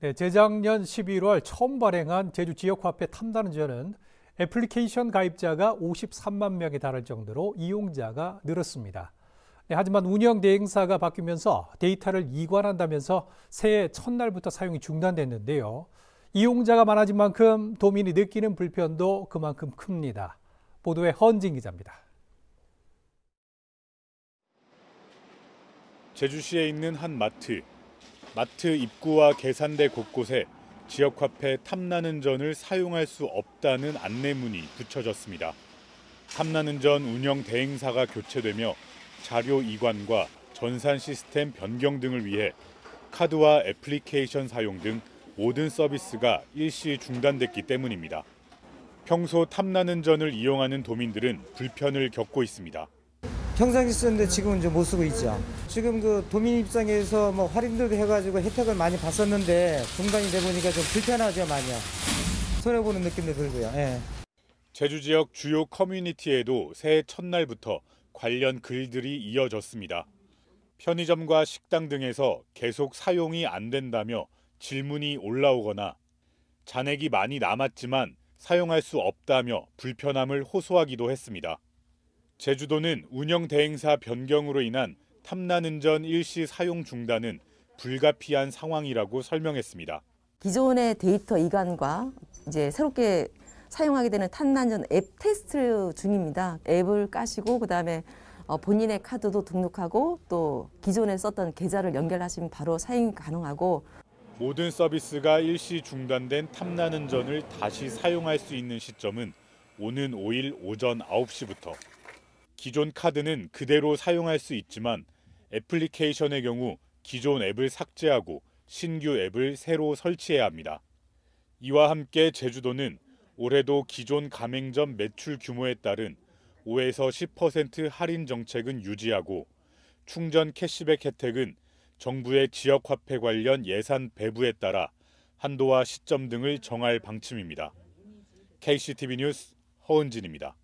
네, 재작년 11월 처음 발행한 제주 지역화폐 탐단은전은 애플리케이션 가입자가 53만 명에 달할 정도로 이용자가 늘었습니다. 네, 하지만 운영 대행사가 바뀌면서 데이터를 이관한다면서 새해 첫날부터 사용이 중단됐는데요. 이용자가 많아진 만큼 도민이 느끼는 불편도 그만큼 큽니다. 보도에 헌진 기자입니다. 제주시에 있는 한 마트. 마트 입구와 계산대 곳곳에 지역화폐 탐나는 전을 사용할 수 없다는 안내문이 붙여졌습니다. 탐나는 전 운영 대행사가 교체되며 자료 이관과 전산 시스템 변경 등을 위해 카드와 애플리케이션 사용 등 모든 서비스가 일시 중단됐기 때문입니다. 평소 탐나는 전을 이용하는 도민들은 불편을 겪고 있습니다. 평상시 쓰는데 지금은 이제 못 쓰고 있죠. 지금 그 도민 입장에서 뭐 할인도 해가지고 혜택을 많이 봤었는데 중단이 돼 보니까 좀 불편하죠 많이요. 손해 보는 느낌도 들고요. 예. 제주 지역 주요 커뮤니티에도 새해 첫날부터 관련 글들이 이어졌습니다. 편의점과 식당 등에서 계속 사용이 안 된다며 질문이 올라오거나 잔액이 많이 남았지만 사용할 수 없다며 불편함을 호소하기도 했습니다. 제주도는 운영 대행사 변경으로 인한 탐나는전 일시 사용 중단은 불가피한 상황이라고 설명했습니다. 기존의 데이터 이관과 이제 새롭게 사용하게 되는 탐난전 앱 테스트 중입니다. 앱을 까시고 그다음에 어, 본인의 카드도 등록하고 또 기존에 썼던 계좌를 연결하시면 바로 사용이 가능하고 모든 서비스가 일시 중단된 탐나는 전을 다시 사용할 수 있는 시점은 오는 5일 오전 9시부터 기존 카드는 그대로 사용할 수 있지만 애플리케이션의 경우 기존 앱을 삭제하고 신규 앱을 새로 설치해야 합니다. 이와 함께 제주도는 올해도 기존 가맹점 매출 규모에 따른 5에서 10% 할인 정책은 유지하고 충전 캐시백 혜택은 정부의 지역 화폐 관련 예산 배부에 따라 한도와 시점 등을 정할 방침입니다. KCTV 뉴스 허은진입니다.